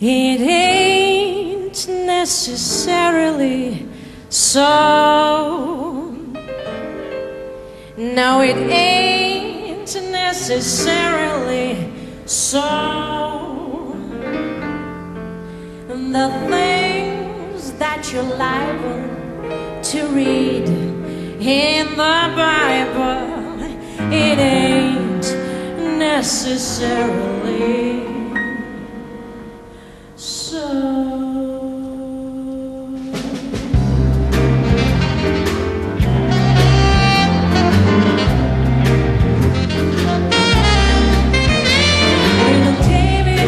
It ain't necessarily so. No, it ain't necessarily so. The things that you're liable to read in the Bible, it ain't necessarily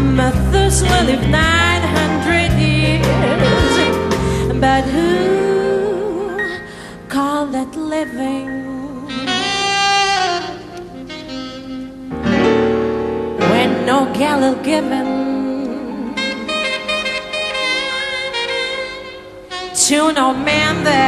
Methuselah lived 900 years. But who called that living? When no gallows given to no man there